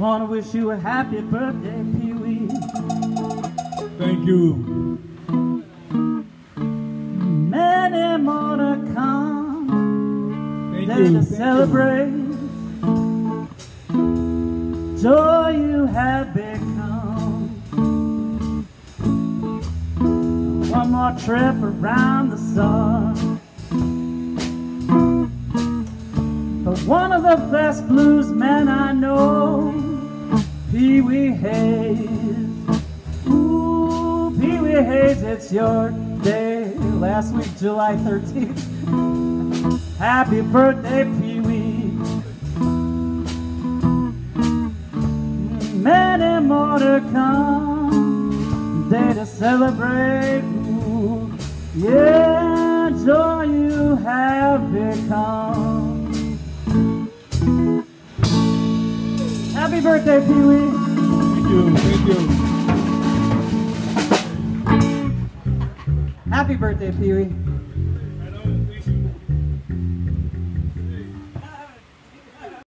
Wanna wish you a happy birthday, Pee Wee. Thank you. Many more to come. Thank Day you. to Thank celebrate. Joy you have become. One more trip around the sun. But one of the best blues men I know, Pee Wee Hayes. Ooh, Pee Wee Hayes, it's your day. Last week, July 13th. Happy birthday, Pee Wee. Many more to come. Day to celebrate. Ooh, yeah, joy you have become. Happy birthday, Pee Wee. You. Thank you. Happy birthday, Pee Wee.